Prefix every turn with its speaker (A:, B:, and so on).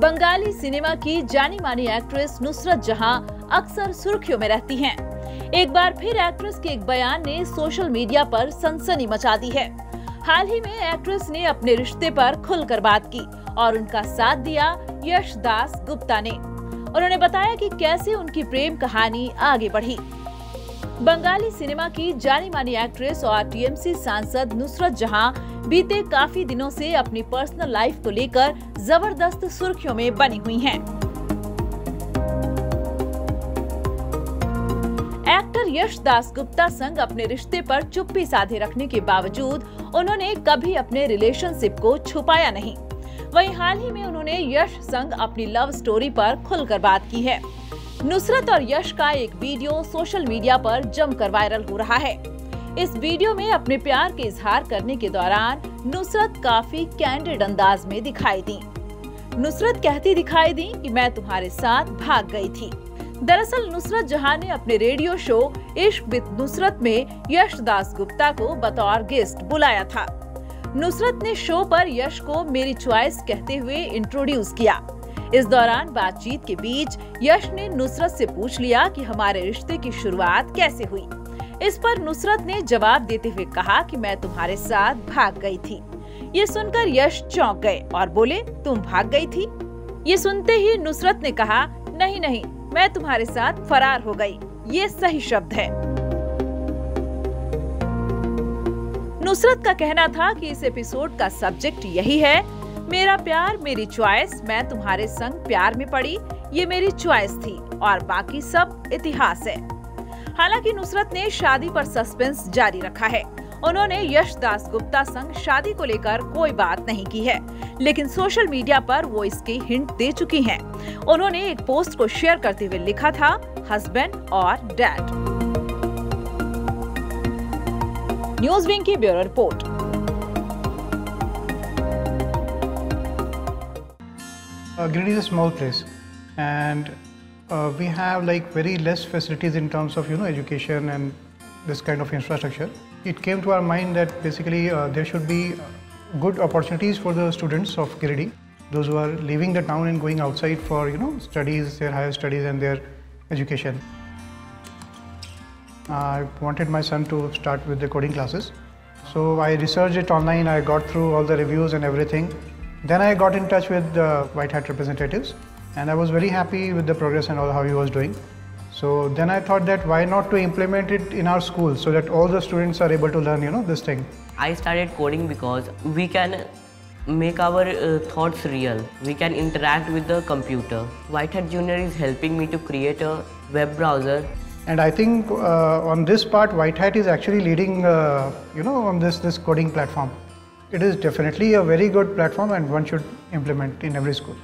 A: Bengali cinema की जानी मानी एक्ट्रेस नुसरत जहाँ अक्सर सुर्खियों में रहती हैं। एक बार फिर एक्ट्रेस के एक बयान ने सोशल मीडिया पर सनसनी मचा दी है। हाल ही में एक्ट्रेस ने अपने रिश्ते पर खुलकर बात की और उनका साथ दिया यश दास गुप्ता ने। उन्होंने बताया कि कैसे उनकी प्रेम कहानी आगे बढ़ी। बंगाली सिनेमा की जानी मानी एक्ट्रेस और टीएमसी सांसद नुसरत जहाँ बीते काफ़ी दिनों से अपनी पर्सनल लाइफ को लेकर ज़बरदस्त सुर्खियों में बनी हुई हैं। एक्टर यश दास गुप्ता संग अपने रिश्ते पर चुप्पी साधे रखने के बावजूद उन्होंने कभी अपने रिलेशनशिप को छुपाया नहीं वहीं हाल ही में उन्होंने यश संग अपनी लव स्टोरी पर खुलकर बात की है नुसरत और यश का एक वीडियो सोशल मीडिया पर जमकर वायरल हो रहा है। इस वीडियो में अपने प्यार के इजहार करने के दौरान नुसरत काफ़ी कैंडिड अंदाज में दिखाई दी। नुसरत कहती दिखाई दी कि मैं तुम्हारे साथ भाग गई थी। दरअसल नुसरत जहाँ ने अपने radio show Ishq with Nusrat में यश दास गुप्ता को बतौर गेस्ट बुलाया था। नुसरत ने शो पर यश को मेरी च्वाइस कहते हुए इंट्रोड्यूस किया। इस दौरान बातचीत के बीच यश ने नुसरत से पूछ लिया कि हमारे रिश्ते की शुरुआत कैसे हुई। इस पर नुसरत ने जवाब देते हुए कहा कि मैं तुम्हारे साथ भाग गई थी। ये सुनकर यश चौंक गए और बोले, तुम भाग गई थी? ये सुनते ही नुसरत ने कहा, नहीं नहीं, मैं तुम्हारे साथ फरार हो गई। ये सही शब्द है। नुसरत का कहना था कि इस एपिसोड का सब्जेक्ट यही है मेरा प्यार, मेरी च्वाइस मैं तुम्हारे संग प्यार में पड़ी, ये मेरी च्वाइस थी, और बाकी सब इतिहास है। हालाँकि नुसरत ने शादी पर सस्पेंस जारी रखा है। उन्होंने यश दास गुप्ता संग शादी को लेकर कोई बात नहीं की है, लेकिन सोशल मीडिया पर वो इसके हिंट दे चुकी हैं। उन्होंने एक पोस्ट को शेयर करते हुए लिखा था हस्बैंड और डैड न्यूज़ विंग की bureau report.
B: Uh, Girirdi is a small place and uh, we have like very less facilities in terms of you know education and this kind of infrastructure. It came to our mind that basically uh, there should be good opportunities for the students of Girirdi, those who are leaving the town and going outside for you know studies, their higher studies and their education. I wanted my son to start with the coding classes. So I researched it online, I got through all the reviews and everything then I got in touch with the White Hat representatives and I was very happy with the progress and all how he was doing. So then I thought that why not to implement it in our school so that all the students are able to learn, you know, this thing.
C: I started coding because we can make our uh, thoughts real. We can interact with the computer. White Hat Junior is helping me to create a web browser.
B: And I think uh, on this part, White Hat is actually leading, uh, you know, on this, this coding platform. It is definitely a very good platform and one should implement in every school.